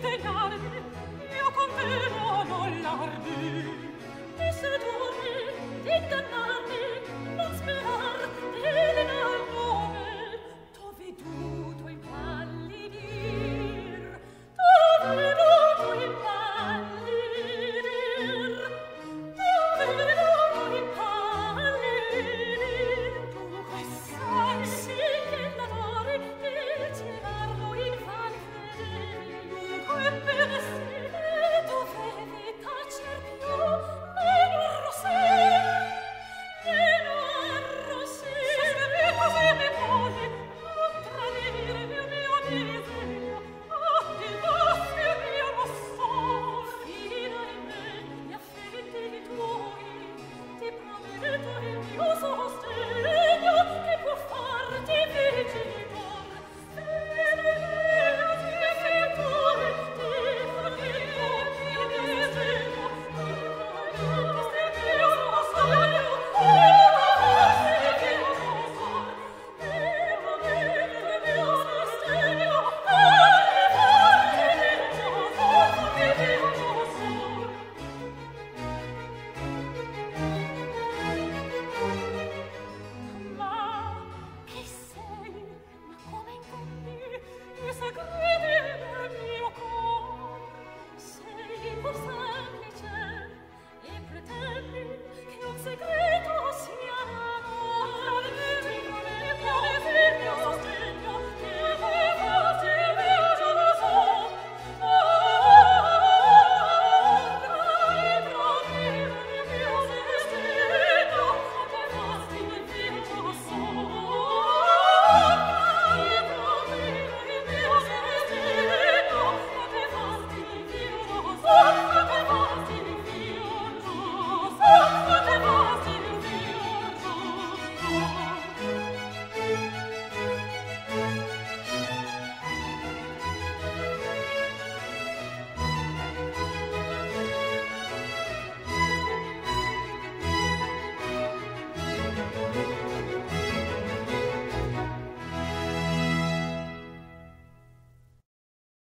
svegliarmi io con te non ho larmi e se tu mi ingannavi